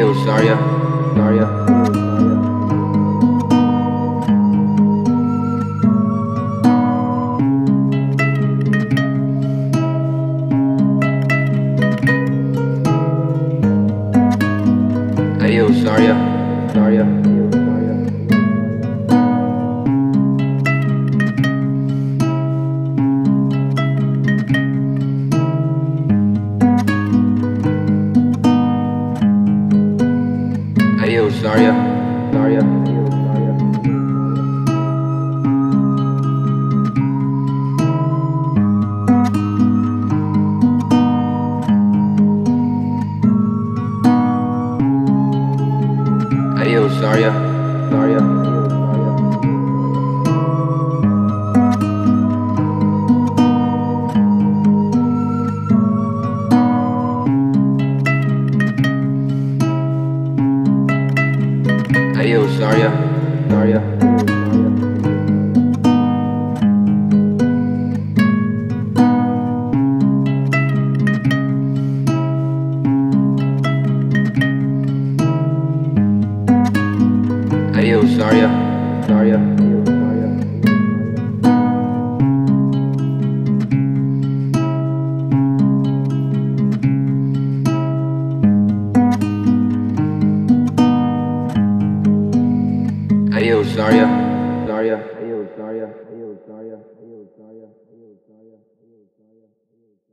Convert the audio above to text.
Sariah, Sariah. Hey yo, Sariah, Sariah. Sariah Daria. Ayo, Sariah, Sariah. Hey yo, Sariah, Sariah. Hey yo, Sariah, Sariah. Hey yo, Sariah. Sariah. Hey yo, Sariah. Hey yo, Sariah. Hey yo, Sariah. Hey yo, Sariah. Hey yo, Sariah.